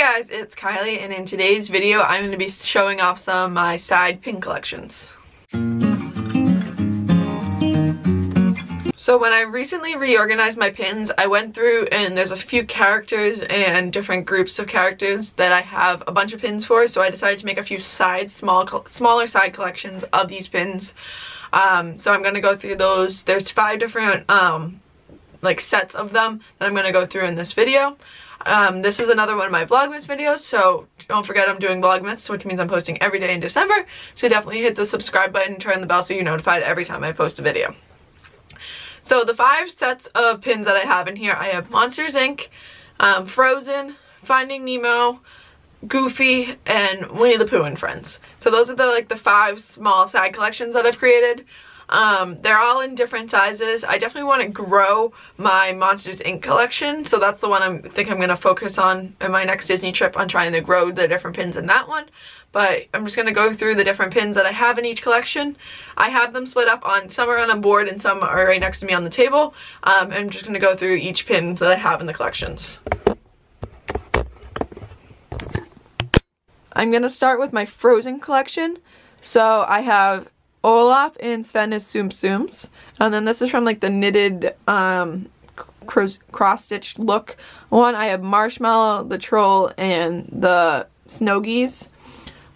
guys, it's Kiley and in today's video I'm going to be showing off some of my side pin collections. So when I recently reorganized my pins, I went through and there's a few characters and different groups of characters that I have a bunch of pins for, so I decided to make a few side, small, smaller side collections of these pins. Um, so I'm going to go through those. There's five different um, like sets of them that I'm going to go through in this video. Um, this is another one of my Vlogmas videos, so don't forget I'm doing Vlogmas, which means I'm posting every day in December. So definitely hit the subscribe button, turn the bell so you're notified every time I post a video. So the five sets of pins that I have in here, I have Monsters Inc., um, Frozen, Finding Nemo, Goofy, and Winnie the Pooh and Friends. So those are the like the five small side collections that I've created. Um, they're all in different sizes. I definitely want to grow my Monsters Inc. collection, so that's the one I think I'm going to focus on in my next Disney trip on trying to grow the different pins in that one. But I'm just going to go through the different pins that I have in each collection. I have them split up on some are on a board and some are right next to me on the table. Um, I'm just going to go through each pins that I have in the collections. I'm going to start with my Frozen collection. So I have Olaf and Sven is Tsum Tsums. And then this is from like the knitted um, cross-stitched look one. I have Marshmallow, the Troll, and the Snowgies.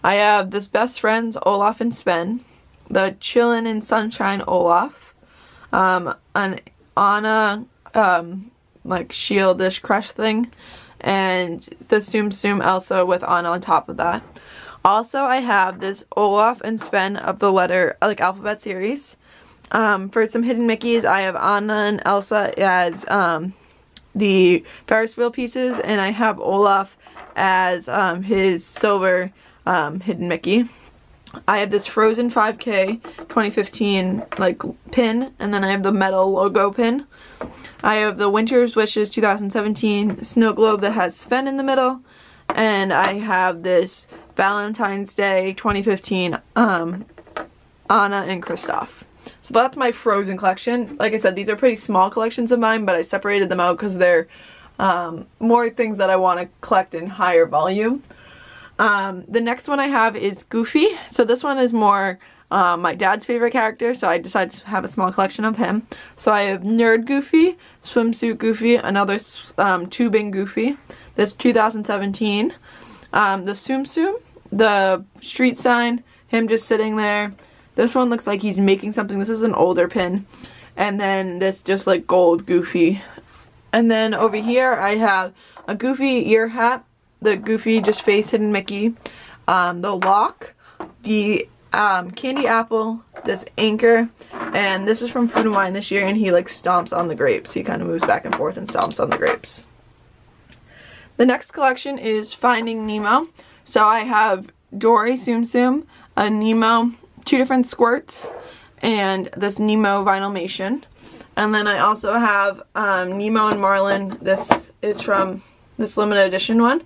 I have this Best Friends, Olaf and Sven. The Chillin' in Sunshine, Olaf. Um, an Anna, um, like shieldish crush thing. And the Tsum Tsum Elsa with Anna on top of that. Also, I have this Olaf and Sven of the letter, like alphabet series. Um, for some hidden Mickeys, I have Anna and Elsa as um, the Ferris wheel pieces, and I have Olaf as um, his silver um, hidden Mickey. I have this Frozen 5K 2015 like pin, and then I have the metal logo pin. I have the Winter's Wishes 2017 snow globe that has Sven in the middle, and I have this Valentine's Day 2015, um, Anna and Kristoff. So that's my Frozen collection. Like I said, these are pretty small collections of mine, but I separated them out because they're um, more things that I want to collect in higher volume. Um, the next one I have is Goofy. So this one is more uh, my dad's favorite character, so I decided to have a small collection of him. So I have Nerd Goofy, Swimsuit Goofy, another um, Tubing Goofy. This 2017. Um, the Tsum Tsum, the street sign, him just sitting there. This one looks like he's making something. This is an older pin. And then this just like gold Goofy. And then over here I have a Goofy ear hat, the Goofy just face hidden Mickey, um, the lock, the um, candy apple, this anchor, and this is from Food and Wine this year and he like stomps on the grapes. He kind of moves back and forth and stomps on the grapes. The next collection is Finding Nemo. So I have Dory Tsum Tsum, a Nemo, two different squirts, and this Nemo Vinylmation. And then I also have um, Nemo and Marlin. This is from this limited edition one.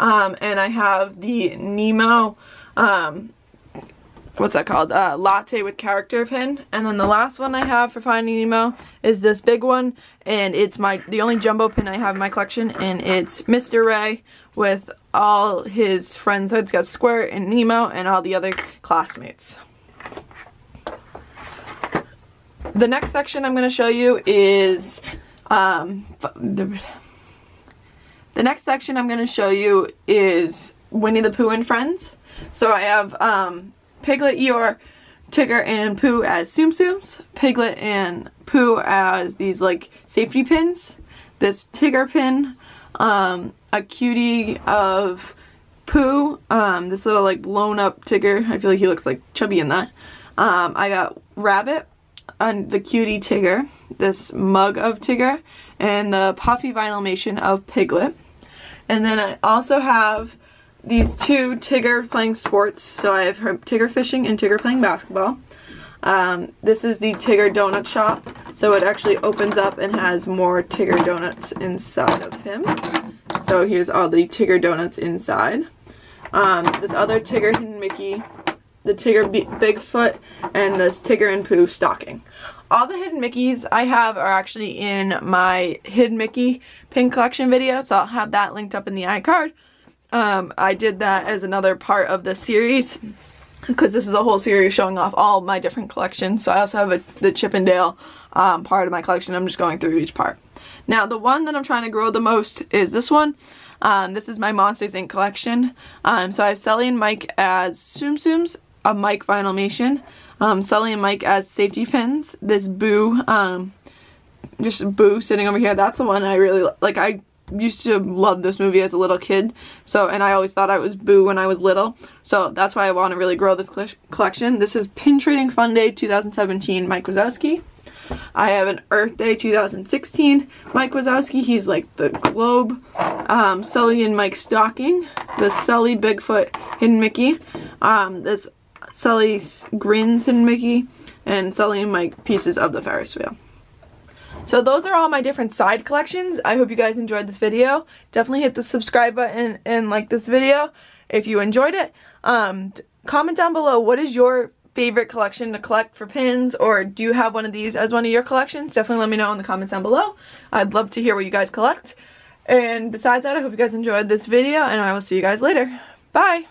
Um, and I have the Nemo um, what's that called? Uh, latte with character pin. And then the last one I have for Finding Nemo is this big one. And it's my the only jumbo pin I have in my collection. And it's Mr. Ray with all his friends. It's got Squirt and Nemo and all the other classmates. The next section I'm going to show you is um, the, the next section I'm going to show you is Winnie the Pooh and Friends. So I have um, Piglet, Eeyore, Tigger, and Pooh as Tsum Tsums. Piglet and Pooh as these like safety pins. This Tigger pin, um, a cutie of Pooh, um, this little like blown up Tigger. I feel like he looks like chubby in that. Um, I got Rabbit, and the cutie Tigger, this mug of Tigger, and the puffy vinylmation of Piglet. And then I also have these two Tigger playing sports. So I have Tigger fishing and Tigger playing basketball. Um, this is the Tigger donut shop. So it actually opens up and has more Tigger donuts inside of him. So here's all the Tigger donuts inside. Um, this other Tigger Hidden Mickey, the Tigger B Bigfoot, and this Tigger and Pooh stocking. All the Hidden Mickeys I have are actually in my Hidden Mickey pin collection video, so I'll have that linked up in the iCard. Um, I did that as another part of the series because this is a whole series showing off all my different collections. So I also have a, the Chip 'n Dale um, part of my collection. I'm just going through each part. Now the one that I'm trying to grow the most is this one. Um, this is my Monsters Inc. collection. Um, so I have Sully and Mike as Tsum Tsums, a Mike Vinylmation, um, Sully and Mike as safety pins, this Boo, um, just Boo sitting over here. That's the one I really, like I used to love this movie as a little kid. So and I always thought I was Boo when I was little. So that's why I want to really grow this collection. This is Pin Trading Fun Day 2017 Mike Wazowski. I have an Earth Day 2016 Mike Wazowski. He's like the globe um, Sully and Mike stocking the Sully Bigfoot Hidden Mickey um, this Sully grins Hidden Mickey and Sully and Mike pieces of the Ferris wheel so those are all my different side collections. I hope you guys enjoyed this video. Definitely hit the subscribe button and like this video if you enjoyed it. Um, comment down below what is your favorite collection to collect for pins or do you have one of these as one of your collections? Definitely let me know in the comments down below. I'd love to hear what you guys collect. And besides that, I hope you guys enjoyed this video and I will see you guys later. Bye!